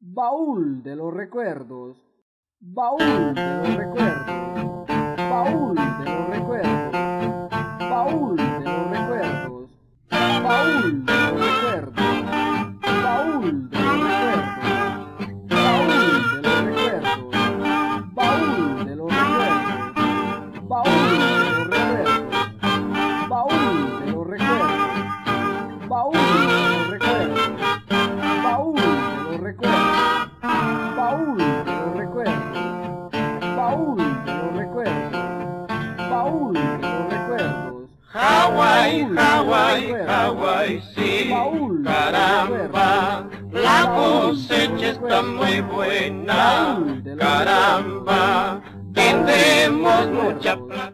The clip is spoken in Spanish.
Baúl de los recuerdos. Baúl de los recuerdos. Baúl de los recuerdos. Baúl de los recuerdos. Baúl de los recuerdos. Baúl de los recuerdos. Baúl de los recuerdos. Baúl de los recuerdos. Sí. Baúl caramba. La cosecha está muy buena. Caramba. Tendremos mucha plata.